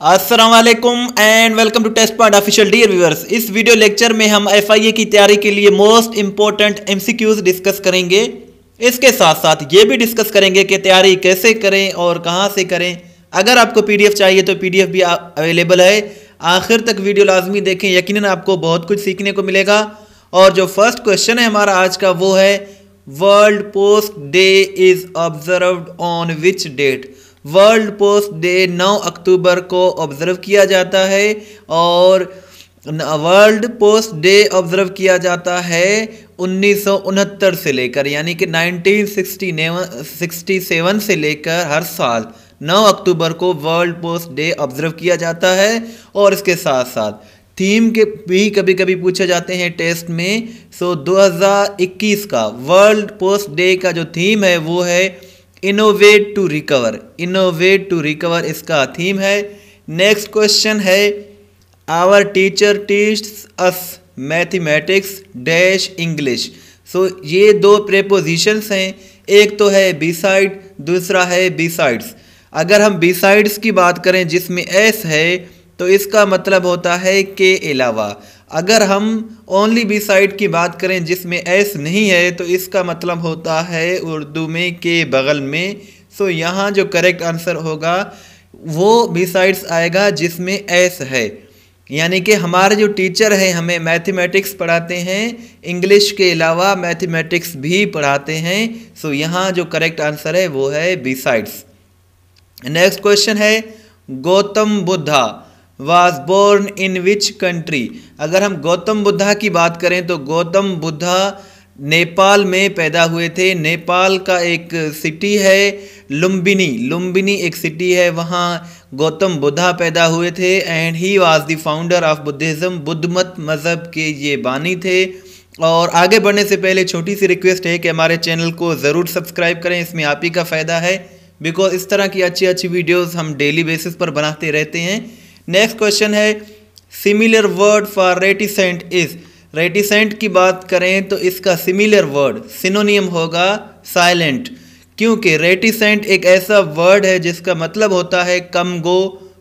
Aslam and welcome to test point official dear viewers. इस video lecture में हम FIA की तैयारी के लिए मोस्ट इंपॉर्टेंट एमसीक्यूज डिस्कस करेंगे। इसके साथ साथ ये भी डिस्कस करेंगे कि तैयारी कैसे करें और कहाँ से करें। अगर आपको पीडीएफ चाहिए तो पीडीएफ भी अवेलेबल है। आखिर तक वीडियो लाजमी देखें यकीन आपको बहुत कुछ सीखने को मिलेगा। और जो फ़र्स्ट क्वेश्चन है हमारा आज का वो है, world post day is observe on which date? World post day 9 अक्टूबर को ऑब्ज़र्व किया जाता है और वर्ल्ड पोस्ट डे ऑब्ज़र्व किया जाता है उन्नीस सौ उनहत्तर से लेकर यानी कि 1967 से लेकर हर साल 9 अक्टूबर को वर्ल्ड पोस्ट डे ऑब्ज़र्व किया जाता है और इसके साथ साथ थीम के भी कभी कभी पूछे जाते हैं टेस्ट में सो so, 2021 का वर्ल्ड पोस्ट डे का जो थीम है वो है innovate to recover innovate to recover इसका थीम है नेक्स्ट क्वेश्चन है our teacher teach us mathematics dash English so ये दो प्रेपोजिशंस हैं एक तो है बी साइड दूसरा है बी साइड्स अगर हम बी साइड्स की बात करें जिसमें एस है तो इसका मतलब होता है के अलावा अगर हम ओनली बी साइड की बात करें जिसमें एस नहीं है तो इसका मतलब होता है उर्दू में के बगल में। सो यहाँ जो करेक्ट आंसर होगा, वो बी साइड्स आएगा जिसमें एस है। यानी कि हमारे जो टीचर हैं, हमें मैथमेटिक्स पढ़ाते हैं इंग्लिश के अलावा मैथमेटिक्स भी पढ़ाते हैं। सो यहाँ जो करेक्ट आंसर है, वो है बी साइड्स नेक्स्ट क्वेश्चन है, Gautam Buddha. Was born in which country अगर हम गौतम बुद्धा की बात करें तो गौतम बुद्धा नेपाल में पैदा हुए थे। नेपाल का एक सिटी है लुम्बिनी। लुम्बिनी एक सिटी है, वहाँ गौतम बुद्धा पैदा हुए थे and he was the founder of Buddhism बुद्धमत मज़हब के ये बानी थे। और आगे बढ़ने से पहले छोटी सी रिक्वेस्ट है कि हमारे चैनल को ज़रूर सब्सक्राइब करें, इसमें आप ही का फ़ायदा है। बिकॉज़ इस तरह की अच्छी अच्छी वीडियोज़ हम डेली बेसिस पर बनाते रहते हैं। नेक्स्ट क्वेश्चन है similar word for reticent is reticent की बात करें तो इसका सिमिलर वर्ड सिनोनियम होगा साइलेंट क्योंकि रेटिसेंट एक ऐसा वर्ड है जिसका मतलब होता है कम गो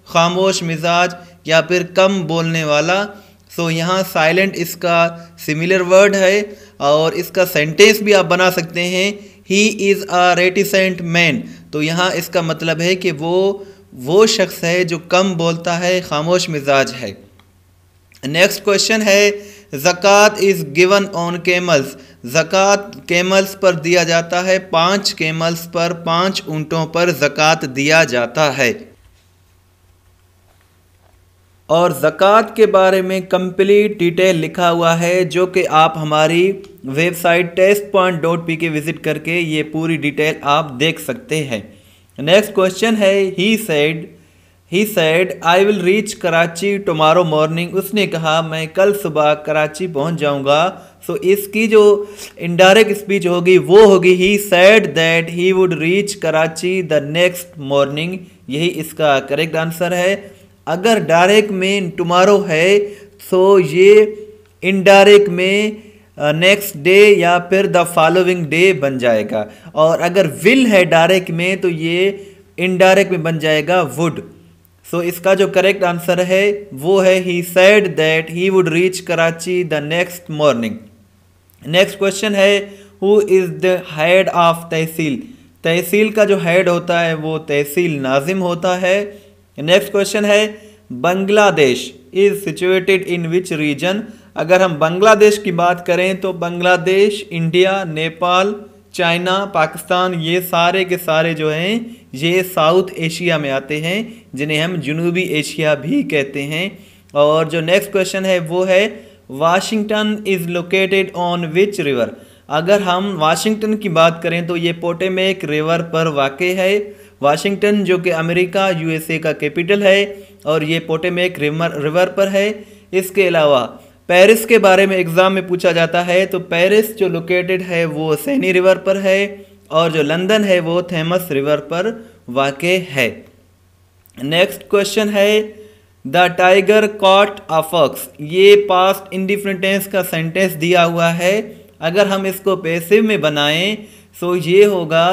खामोश मिजाज या फिर कम बोलने वाला. सो so, यहाँ साइलेंट इसका सिमिलर वर्ड है और इसका सेंटेंस भी आप बना सकते हैं. He is a reticent man तो यहाँ इसका मतलब है कि वो वो शख्स है जो कम बोलता है, खामोश मिजाज है। नेक्स्ट क्वेश्चन है, zakat is given on camels zakat camels पर दिया जाता है, पाँच केमल्स पर, पाँच ऊँटों पर ज़क़़त दिया जाता है। और ज़क़़त के बारे में कंप्लीट डिटेल लिखा हुआ है, जो कि आप हमारी website test point dot P K visit करके ये पूरी डिटेल आप देख सकते हैं। नेक्स्ट क्वेश्चन है he said he said I will reach Karachi tomorrow morning उसने कहा मैं कल सुबह कराची पहुँच जाऊँगा. सो so, इसकी जो इनडायरेक्ट स्पीच होगी वो होगी he said that he would reach Karachi the next morning यही इसका करेक्ट आंसर है। अगर डायरेक्ट में टुमारो है तो ये इनडायरेक्ट में नेक्स्ट डे या फिर द फॉलोइंग डे बन जाएगा। और अगर विल है डायरेक्ट में तो ये इनडायरेक्ट में बन जाएगा वुड सो so, इसका जो करेक्ट आंसर है वो है he said that he would reach Karachi the next morning next question है who is the head of tehsil tehsil का जो हेड होता है वो तहसील नाजिम होता है। नेक्स्ट क्वेश्चन है Bangladesh is situated in which region अगर हम बांग्लादेश की बात करें तो बांग्लादेश, इंडिया, नेपाल, चाइना, पाकिस्तान, ये सारे के सारे जो हैं, ये साउथ एशिया में आते हैं, जिन्हें हम जनूबी एशिया भी कहते हैं। और जो नेक्स्ट क्वेश्चन है, वो है Washington is located on which river अगर हम वाशिंगटन की बात करें तो ये पोटे पोटेमेक रिवर पर वाक़ है। वाशिंगटन जो कि अमेरिका यूएसए का कैपिटल है, और ये पोटे पोटेमेक रिवर रिवर पर है। इसके अलावा पेरिस के बारे में एग्ज़ाम में पूछा जाता है तो पेरिस जो लोकेटेड है, वो सैनी रिवर पर है और जो लंदन है, वो थेमस रिवर पर वाक़ है। नेक्स्ट क्वेश्चन है, the tiger caught a fox ये पास्ट इंडिफरेंटेंस का सेंटेंस दिया हुआ है। अगर हम इसको पैसिव में बनाएँ तो ये होगा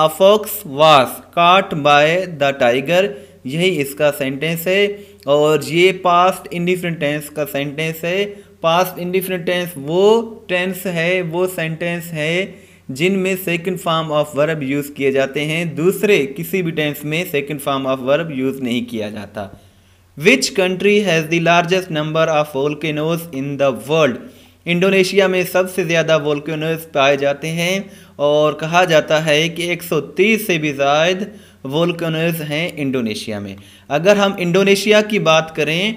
अफॉक्स वास काट बाय द टाइगर। यही इसका सेंटेंस है। और ये पास्ट इंडिफरेंट टेंस का सेंटेंस है। पास्ट इंडिफरेंट टेंस वो टेंस है, वो सेंटेंस है जिनमें second form of verb use किए जाते हैं। दूसरे किसी भी टेंस में second form of verb use नहीं किया जाता। Which country has the largest number of volcanoes in the world Indonesia में सबसे ज़्यादा वोल्केनोज पाए जाते हैं और कहा जाता है कि 130 से भी ज़ायद वोल्केनोज हैं इंडोनेशिया में। अगर हम इंडोनेशिया की बात करें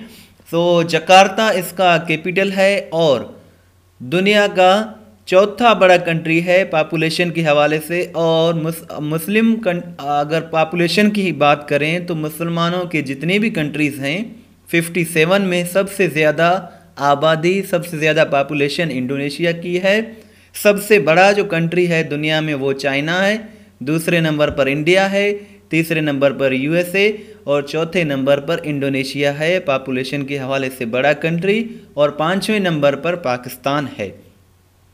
तो जकार्ता इसका कैपिटल है और दुनिया का चौथा बड़ा कंट्री है पापुलेशन के हवाले से और मुस, मुस्लिम अगर पापुलेशन की बात करें तो मुसलमानों के जितने भी कंट्रीज़ हैं 57 में सबसे ज़्यादा आबादी सबसे ज़्यादा पापुलेशन इंडोनेशिया की है। सबसे बड़ा जो कंट्री है दुनिया में वो चाइना है। दूसरे नंबर पर इंडिया है। तीसरे नंबर पर यूएसए और चौथे नंबर पर इंडोनेशिया है। पॉपुलेशन के हवाले से बड़ा कंट्री और पाँचवें नंबर पर पाकिस्तान है।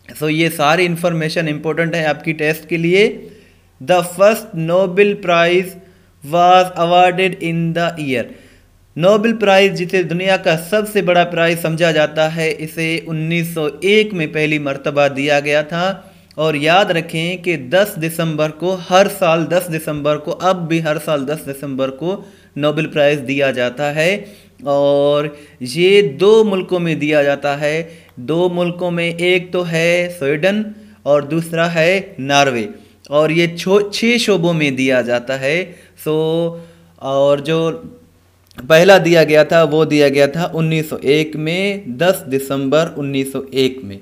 सो so, ये सारी इंफॉर्मेशन इंपॉर्टेंट है आपकी टेस्ट के लिए। The first Nobel prize was awarded in the year Nobel prize जिसे दुनिया का सबसे बड़ा प्राइज़ समझा जाता है इसे 1901 में पहली मर्तबा दिया गया था। और याद रखें कि 10 दिसंबर को हर साल 10 दिसंबर को, अब भी हर साल 10 दिसंबर को नोबेल प्राइज़ दिया जाता है। और ये दो मुल्कों में दिया जाता है। दो मुल्कों में एक तो है स्वीडन और दूसरा है नॉर्वे। और ये छो छः शोबों में दिया जाता है। सो, और जो पहला दिया गया था, वो दिया गया था 1901 में 10 दिसंबर 1901 में।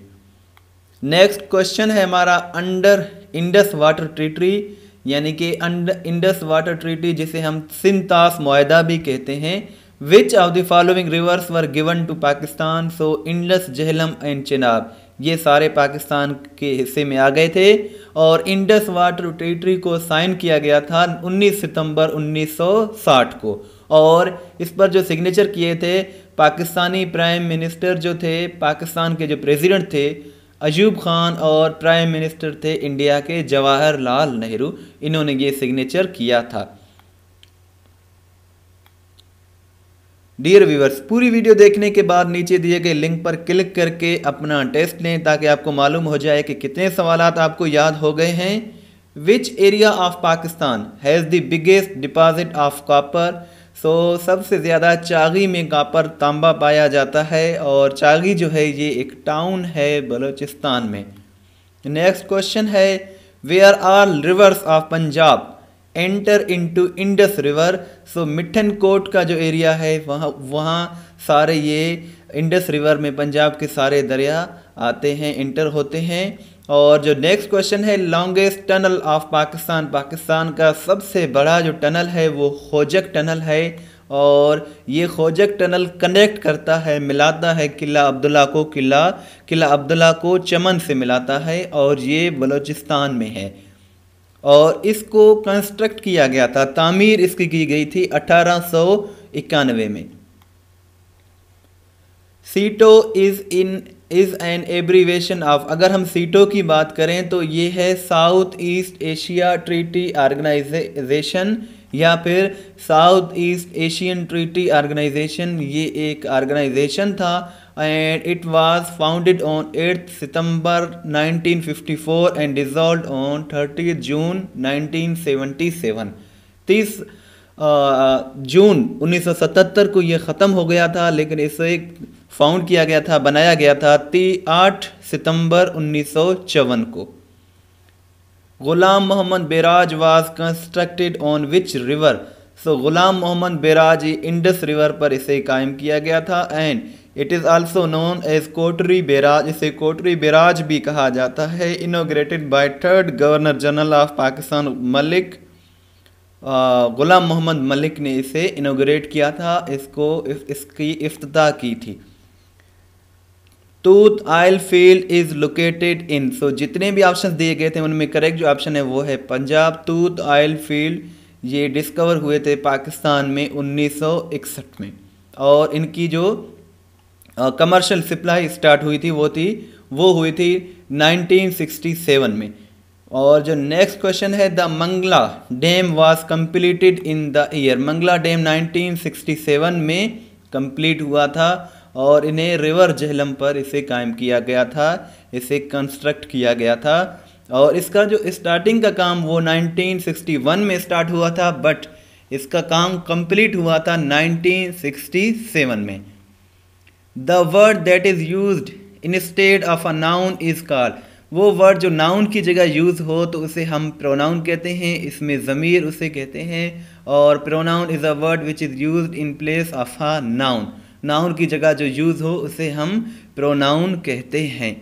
नेक्स्ट क्वेश्चन है हमारा अंडर इंडस वाटर ट्रीटरी यानी कि इंडस वाटर ट्रीटी जिसे हम सिंतास माहा भी कहते हैं which of the following rivers were given to Pakistan so Indus Jhelum and Chenab ये सारे पाकिस्तान के हिस्से में आ गए थे और इंडस वाटर टेरिटरी को साइन किया गया था 19 सितंबर 1960 को। और इस पर जो सिग्नेचर किए थे, पाकिस्तानी प्राइम मिनिस्टर जो थे, पाकिस्तान के जो प्रेसिडेंट थे अजूब खान और प्राइम मिनिस्टर थे इंडिया के जवाहरलाल नेहरू। इन्होंने ये सिग्नेचर किया था। डियर व्यूवर्स पूरी वीडियो देखने के बाद नीचे दिए गए लिंक पर क्लिक करके अपना टेस्ट लें ताकि आपको मालूम हो जाए कि कितने सवाल आपको याद हो गए हैं। Which area of Pakistan has the biggest deposit of copper so सबसे ज़्यादा चागी में कॉपर तांबा पाया जाता है और चागी जो है ये एक टाउन है बलूचिस्तान में। नेक्स्ट क्वेश्चन है where are rivers of Punjab enter into Indus river so Mithan Kot का जो एरिया है, वहाँ वहाँ सारे ये इंडस रिवर में पंजाब के सारे दरिया आते हैं इंटर होते हैं। और जो नेक्स्ट क्वेश्चन है longest tunnel of Pakistan Pakistan का सबसे बड़ा जो टनल है, वो खोजक टनल है और ये खोजक टनल कनेक्ट करता है, मिलाता है किला अब्दुल्ला को किला। किला अब्दुल्ला को चमन से मिलाता है और ये बलूचिस्तान में है। और इसको कंस्ट्रक्ट किया गया था, तामीर इसकी की गई थी अठारह सौ इक्यानवे में। SEATO is in is an abbreviation of अगर हम सीटो की बात करें तो ये है south east Asia treaty organisation या फिर south east Asian treaty organisation ये एक ऑर्गेनाइजेशन था, and it was founded on 8th September 1954 and dissolved on 30th June 1977 तीस जून 1977 को ये ख़त्म हो गया था, लेकिन इसे फाउंड किया गया था बनाया गया था ती आठ सितंबर उन्नीस को। Ghulam Mohammad barrage was constructed on which river so Ghulam Mohammad barrage Indus river पर इसे कायम किया गया था and it is also known as Kotri barrage इसे कोटरी बेराज भी कहा जाता है inaugurated by third governor general of Pakistan Malik Ghulam Mohammad Malik ने इसे इनोग्रेट किया था इसको इस, इसकी इफ्तः की थी। Toot oil field is located in so जितने भी ऑप्शन दिए गए थे, उनमें करेक्ट जो ऑप्शन है, वो है पंजाब टूथ आयल फ़ील्ड ये डिस्कवर हुए थे पाकिस्तान में 1961 में। और इनकी जो कमर्शियल सप्लाई स्टार्ट हुई थी, वो थी, वो हुई थी 1967 में। और जो नेक्स्ट क्वेश्चन है, the Mangla dam was completed in the year Mangla dam 1967 में कंप्लीट हुआ था। और इन्हें रिवर जहलम पर इसे कायम किया गया था, इसे कंस्ट्रक्ट किया गया था। और इसका जो स्टार्टिंग का काम वो 1961 में स्टार्ट हुआ था बट इसका काम कंप्लीट हुआ था 1967 में। The word that is use in state of a noun is called वो वर्ड जो नाउन की जगह यूज़ हो तो उसे हम प्रोनाउन कहते हैं, इसमें ज़मीर उसे कहते हैं, और pronoun is a word which is use in place of a noun noun की जगह जो यूज़ हो, उसे हम प्रोनाउन कहते हैं।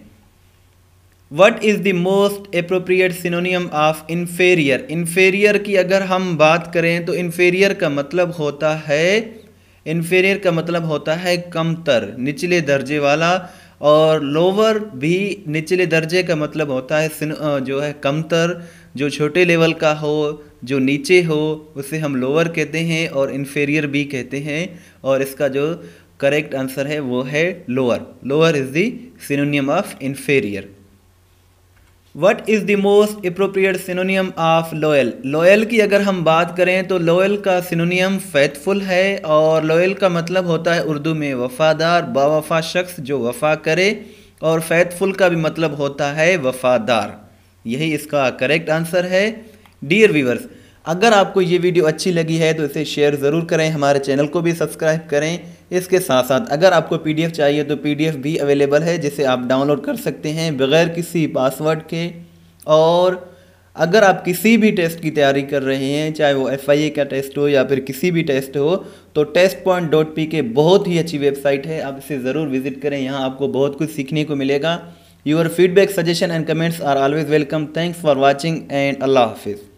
What is the most appropriate synonym of inferior inferior की अगर हम बात करें तो इन्फेरियर का मतलब होता है इन्फेरियर का मतलब होता है कमतर, निचले दर्जे वाला, और लोअर भी निचले दर्जे का मतलब होता है जो है कमतर, जो छोटे लेवल का हो, जो नीचे हो, उसे हम लोअर कहते हैं और इन्फेरियर भी कहते हैं, और इसका जो करेक्ट आंसर है, वो है lower lower is the synonym of inferior what is the most appropriate synonym of loyal loyal की अगर हम बात करें तो लॉयल का सिनोनियम फैथफुल है और लॉयल का मतलब होता है उर्दू में वफ़ादार, बावफा शख्स जो वफ़ा करे और फैथफुल का भी मतलब होता है वफ़ादार। यही इसका करेक्ट आंसर है। डियर व्यूवर्स अगर आपको ये वीडियो अच्छी लगी है तो इसे शेयर ज़रूर करें, हमारे चैनल को भी सब्सक्राइब करें। इसके साथ साथ अगर आपको पीडीएफ चाहिए तो पीडीएफ भी अवेलेबल है, जिसे आप डाउनलोड कर सकते हैं बगैर किसी पासवर्ड के। और अगर आप किसी भी टेस्ट की तैयारी कर रहे हैं, चाहे वो एफआईए का टेस्ट हो या फिर किसी भी टेस्ट हो तो टेस्ट पॉइंट डॉट पी के बहुत ही अच्छी वेबसाइट है। आप इसे ज़रूर विज़िट करें, यहाँ आपको बहुत कुछ सीखने को मिलेगा। Your feedback suggestion and comments are always welcome thanks for watching and अल्लाह हाफिज़